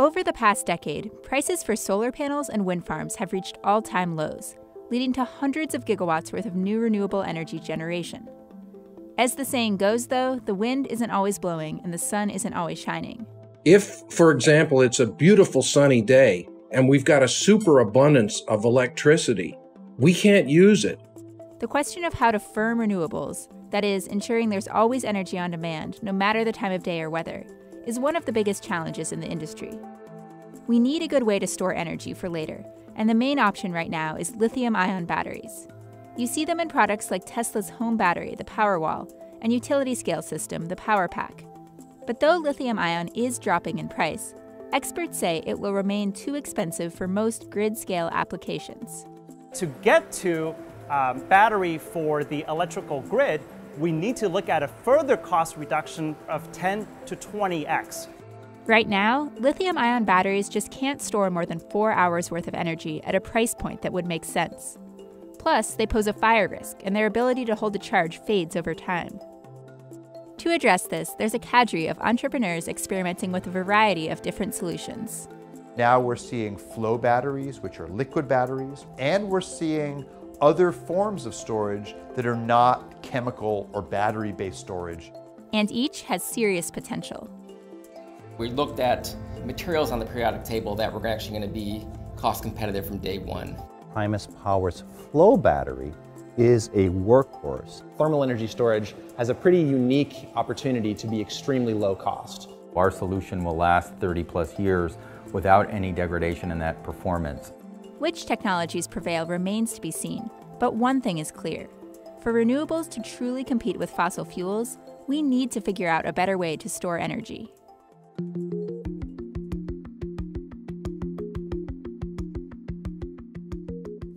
Over the past decade, prices for solar panels and wind farms have reached all time lows, leading to hundreds of gigawatts worth of new renewable energy generation. As the saying goes, though, the wind isn't always blowing and the sun isn't always shining. If, for example, it's a beautiful sunny day and we've got a superabundance of electricity, we can't use it. The question of how to firm renewables, that is, ensuring there's always energy on demand, no matter the time of day or weather, is one of the biggest challenges in the industry. We need a good way to store energy for later, and the main option right now is lithium ion batteries. You see them in products like Tesla's home battery, the Powerwall, and utility scale system, the Powerpack. But though lithium ion is dropping in price, experts say it will remain too expensive for most grid scale applications. To get to um, battery for the electrical grid, we need to look at a further cost reduction of 10 to 20x. Right now, lithium ion batteries just can't store more than four hours worth of energy at a price point that would make sense. Plus, they pose a fire risk, and their ability to hold a charge fades over time. To address this, there's a cadre of entrepreneurs experimenting with a variety of different solutions. Now we're seeing flow batteries, which are liquid batteries, and we're seeing other forms of storage that are not chemical or battery based storage. And each has serious potential. We looked at materials on the periodic table that were actually going to be cost competitive from day one. Primus Power's flow battery is a workhorse. Thermal energy storage has a pretty unique opportunity to be extremely low cost. Our solution will last 30 plus years without any degradation in that performance. Which technologies prevail remains to be seen, but one thing is clear. For renewables to truly compete with fossil fuels, we need to figure out a better way to store energy.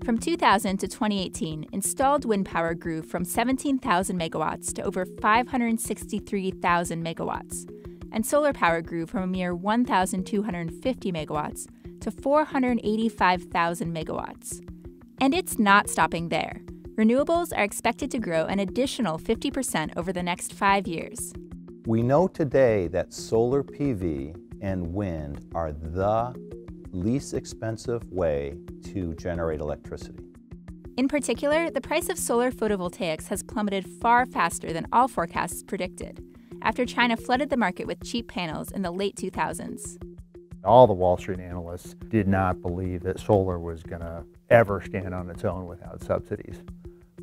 From 2000 to 2018, installed wind power grew from 17,000 megawatts to over 563,000 megawatts, and solar power grew from a mere 1,250 megawatts to 485,000 megawatts. And it's not stopping there. Renewables are expected to grow an additional 50% over the next five years. We know today that solar PV and wind are the least expensive way to generate electricity. In particular, the price of solar photovoltaics has plummeted far faster than all forecasts predicted after China flooded the market with cheap panels in the late 2000s. All the Wall Street analysts did not believe that solar was going to ever stand on its own without subsidies.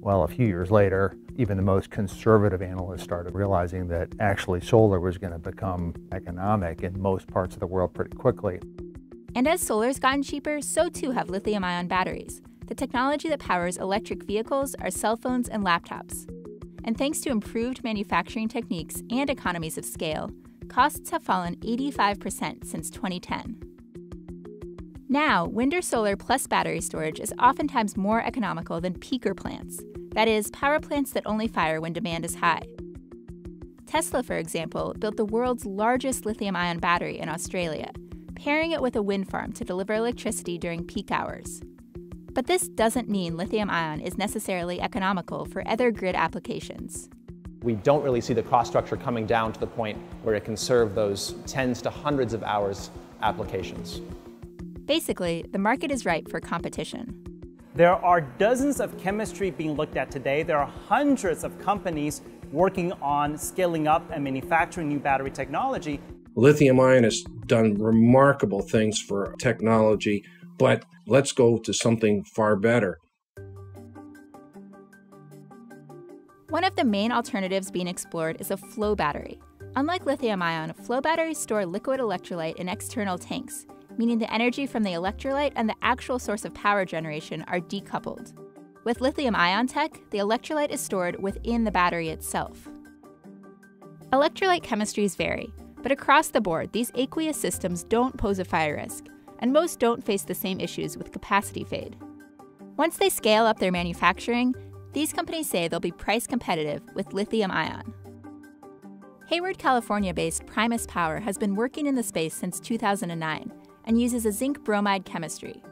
Well, a few years later, even the most conservative analysts started realizing that actually solar was going to become economic in most parts of the world pretty quickly. And as solar's gotten cheaper, so too have lithium ion batteries, the technology that powers electric vehicles, our cell phones, and laptops. And thanks to improved manufacturing techniques and economies of scale, costs have fallen 85% since 2010. Now, wind or solar plus battery storage is oftentimes more economical than peaker plants, that is, power plants that only fire when demand is high. Tesla, for example, built the world's largest lithium ion battery in Australia, pairing it with a wind farm to deliver electricity during peak hours. But this doesn't mean lithium ion is necessarily economical for other grid applications. We don't really see the cost structure coming down to the point where it can serve those tens to hundreds of hours applications. Basically, the market is ripe for competition. There are dozens of chemistry being looked at today. There are hundreds of companies working on scaling up and manufacturing new battery technology. Lithium ion has done remarkable things for technology, but let's go to something far better. One of the main alternatives being explored is a flow battery. Unlike lithium ion, flow batteries store liquid electrolyte in external tanks, meaning the energy from the electrolyte and the actual source of power generation are decoupled. With lithium ion tech, the electrolyte is stored within the battery itself. Electrolyte chemistries vary, but across the board, these aqueous systems don't pose a fire risk, and most don't face the same issues with capacity fade. Once they scale up their manufacturing, these companies say they'll be price competitive with lithium ion. Hayward, California based Primus Power has been working in the space since 2009 and uses a zinc bromide chemistry.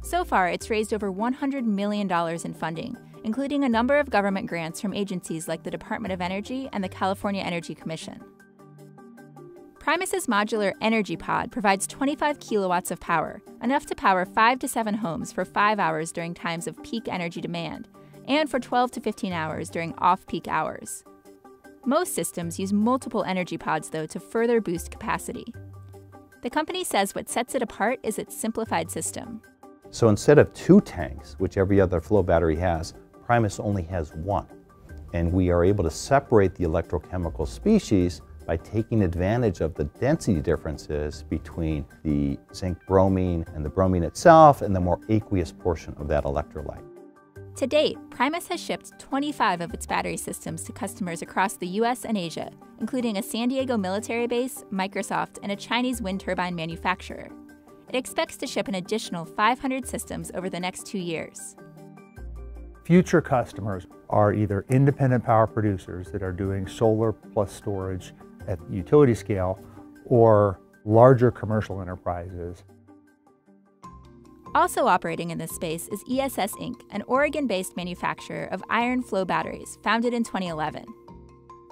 So far, it's raised over $100 million in funding, including a number of government grants from agencies like the Department of Energy and the California Energy Commission. Primus's modular Energy Pod provides 25 kilowatts of power, enough to power 5 to 7 homes for 5 hours during times of peak energy demand, and for 12 to 15 hours during off peak hours. Most systems use multiple energy pods, though, to further boost capacity. The company says what sets it apart is its simplified system. So instead of two tanks, which every other flow battery has, Primus only has one. And we are able to separate the electrochemical species by taking advantage of the density differences between the zinc bromine and the bromine itself and the more aqueous portion of that electrolyte. To date, Primus has shipped 25 of its battery systems to customers across the US and Asia, including a San Diego military base, Microsoft, and a Chinese wind turbine manufacturer. It expects to ship an additional 500 systems over the next two years. Future customers are either independent power producers that are doing solar plus storage at utility scale or larger commercial enterprises also operating in this space is ESS Inc., an Oregon based manufacturer of iron flow batteries, founded in 2011.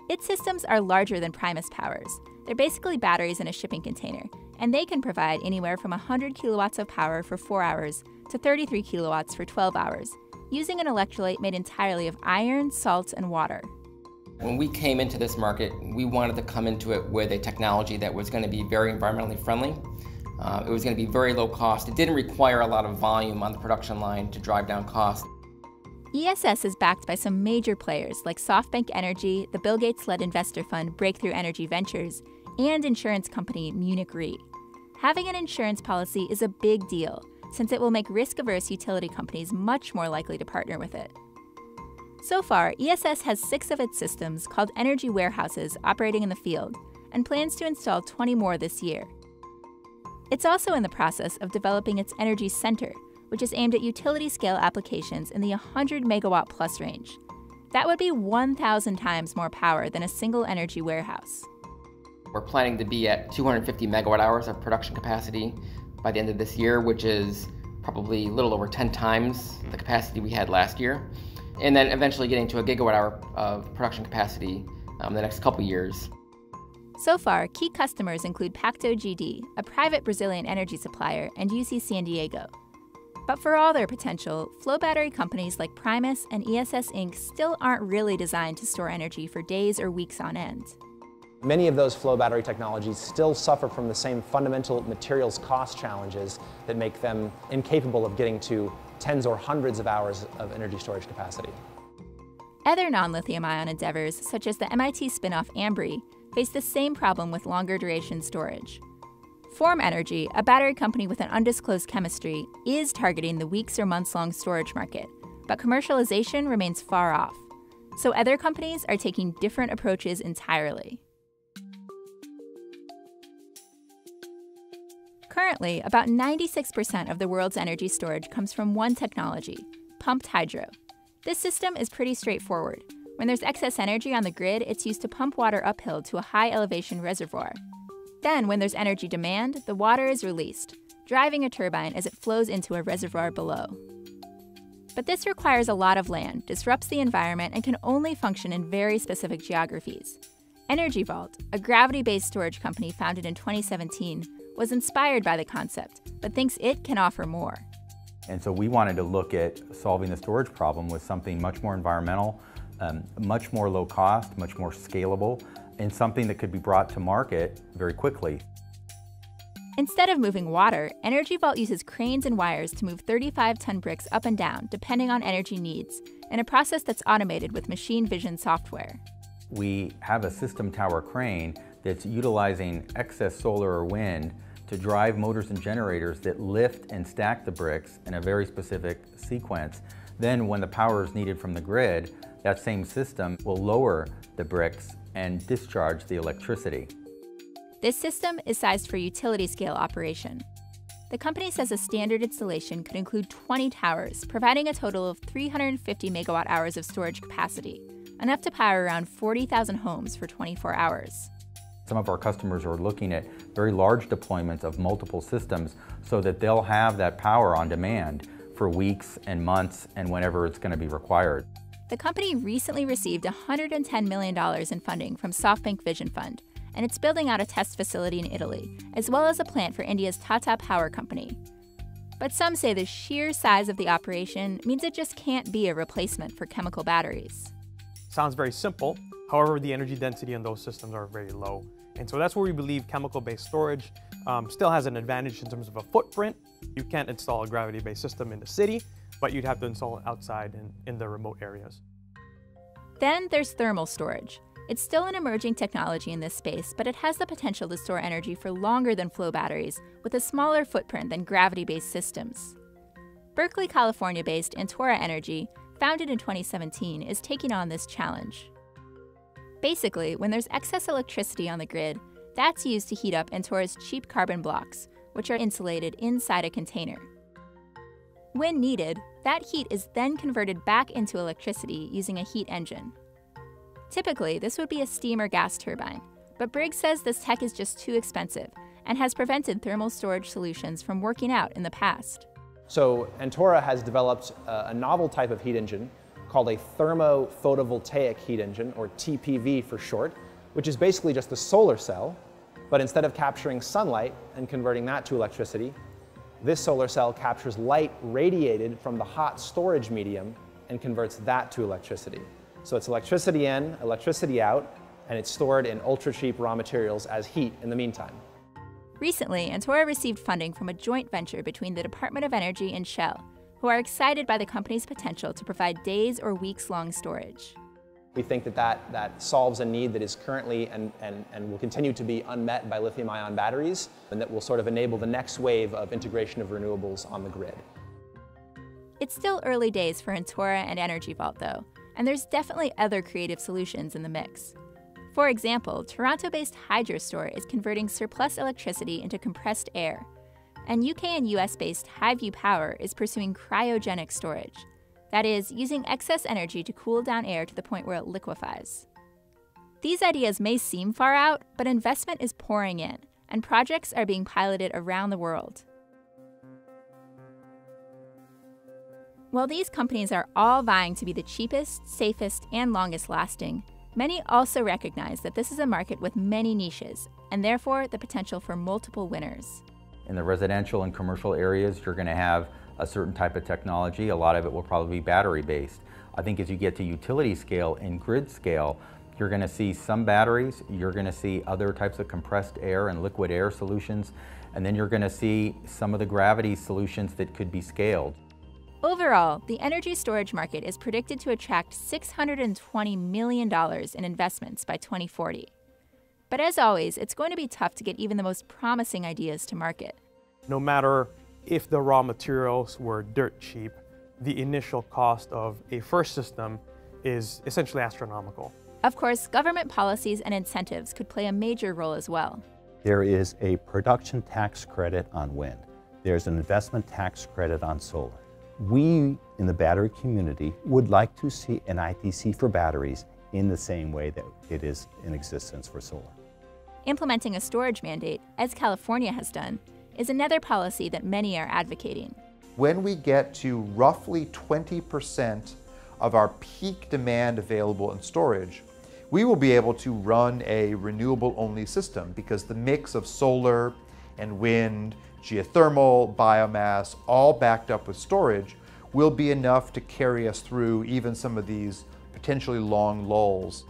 Its systems are larger than Primus Power's. They're basically batteries in a shipping container, and they can provide anywhere from 100 kilowatts of power for 4 hours to 33 kilowatts for 12 hours, using an electrolyte made entirely of iron, salt, and water. When we came into this market, we wanted to come into it with a technology that was going to be very environmentally friendly uh, it was going to be very low cost. It didn't require a lot of volume on the production line to drive down costs. ESS is backed by some major players like SoftBank Energy, the Bill Gates led investor fund Breakthrough Energy Ventures, and insurance company Munich Re. Having an insurance policy is a big deal, since it will make risk averse utility companies much more likely to partner with it. So far, ESS has six of its systems called energy warehouses operating in the field and plans to install 20 more this year. It's also in the process of developing its Energy Center, which is aimed at utility scale applications in the 100 megawatt plus range. That would be 1,000 times more power than a single energy warehouse. We're planning to be at 250 megawatt hours of production capacity by the end of this year, which is probably a little over 10 times the capacity we had last year. And then eventually getting to a gigawatt hour of production capacity um, in the next couple years. So far, key customers include Pacto GD, a private Brazilian energy supplier, and UC San Diego. But for all their potential, flow battery companies like Primus and ESS Inc. still aren't really designed to store energy for days or weeks on end. Many of those flow battery technologies still suffer from the same fundamental materials cost challenges that make them incapable of getting to tens or hundreds of hours of energy storage capacity. Other non lithium ion endeavors, such as the MIT spin off Ambri, face the same problem with longer duration storage. Form Energy, a battery company with an undisclosed chemistry, is targeting the weeks or months long storage market, but commercialization remains far off. So other companies are taking different approaches entirely. Currently, about 96% of the world's energy storage comes from one technology pumped hydro. This system is pretty straightforward. When there's excess energy on the grid, it's used to pump water uphill to a high elevation reservoir. Then, when there's energy demand, the water is released, driving a turbine as it flows into a reservoir below. But this requires a lot of land, disrupts the environment, and can only function in very specific geographies. Energy Vault, a gravity based storage company founded in 2017, was inspired by the concept, but thinks it can offer more. And so we wanted to look at solving the storage problem with something much more environmental, um, much more low cost, much more scalable, and something that could be brought to market very quickly. Instead of moving water, Energy Vault uses cranes and wires to move 35 ton bricks up and down, depending on energy needs, in a process that's automated with machine vision software. We have a system tower crane that's utilizing excess solar or wind to drive motors and generators that lift and stack the bricks in a very specific sequence. Then when the power is needed from the grid, that same system will lower the bricks and discharge the electricity. This system is sized for utility scale operation. The company says a standard installation could include 20 towers, providing a total of 350 megawatt hours of storage capacity, enough to power around 40,000 homes for 24 hours. Some of our customers are looking at very large deployments of multiple systems so that they'll have that power on demand for weeks and months and whenever it's going to be required. The company recently received $110 million in funding from SoftBank Vision Fund and it's building out a test facility in Italy, as well as a plant for India's Tata Power Company. But some say the sheer size of the operation means it just can't be a replacement for chemical batteries. Sounds very simple. However, the energy density on those systems are very low. And so that's where we believe chemical-based storage um, still has an advantage in terms of a footprint. You can't install a gravity-based system in the city, but you'd have to install it outside in, in the remote areas. Then there's thermal storage. It's still an emerging technology in this space, but it has the potential to store energy for longer than flow batteries with a smaller footprint than gravity based systems. Berkeley, California based Antora Energy, founded in 2017, is taking on this challenge. Basically, when there's excess electricity on the grid, that's used to heat up Antora's cheap carbon blocks, which are insulated inside a container. When needed, that heat is then converted back into electricity using a heat engine. Typically, this would be a steam or gas turbine, but Briggs says this tech is just too expensive and has prevented thermal storage solutions from working out in the past. So Antora has developed a, a novel type of heat engine called a thermophotovoltaic heat engine, or TPV for short, which is basically just a solar cell, but instead of capturing sunlight and converting that to electricity, this solar cell captures light radiated from the hot storage medium and converts that to electricity. So it's electricity in, electricity out, and it's stored in ultra cheap raw materials as heat in the meantime. Recently, Antora received funding from a joint venture between the Department of Energy and Shell, who are excited by the company's potential to provide days or weeks long storage. We think that that, that solves a need that is currently and, and, and will continue to be unmet by lithium ion batteries, and that will sort of enable the next wave of integration of renewables on the grid. It's still early days for Antora and Energy Vault, though, and there's definitely other creative solutions in the mix. For example, Toronto based Hydrostor is converting surplus electricity into compressed air, and UK and US based Highview Power is pursuing cryogenic storage. That is, using excess energy to cool down air to the point where it liquefies. These ideas may seem far out, but investment is pouring in, and projects are being piloted around the world. While these companies are all vying to be the cheapest, safest, and longest lasting, many also recognize that this is a market with many niches, and therefore the potential for multiple winners. In the residential and commercial areas, you're going to have a certain type of technology. A lot of it will probably be battery based. I think as you get to utility scale and grid scale, you're going to see some batteries, you're going to see other types of compressed air and liquid air solutions, and then you're going to see some of the gravity solutions that could be scaled. Overall, the energy storage market is predicted to attract $620 million in investments by 2040. But as always, it's going to be tough to get even the most promising ideas to market. No matter if the raw materials were dirt cheap, the initial cost of a first system is essentially astronomical. Of course, government policies and incentives could play a major role as well. There is a production tax credit on wind. There's an investment tax credit on solar. We in the battery community would like to see an ITC for batteries in the same way that it is in existence for solar. Implementing a storage mandate, as California has done, is another policy that many are advocating. When we get to roughly 20% of our peak demand available in storage, we will be able to run a renewable only system because the mix of solar and wind, geothermal, biomass, all backed up with storage, will be enough to carry us through even some of these potentially long lulls.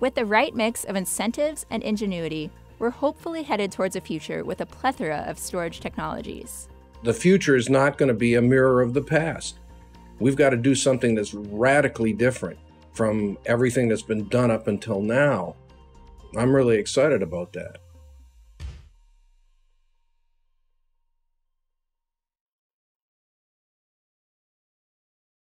With the right mix of incentives and ingenuity, we're hopefully headed towards a future with a plethora of storage technologies. The future is not going to be a mirror of the past. We've got to do something that's radically different from everything that's been done up until now. I'm really excited about that.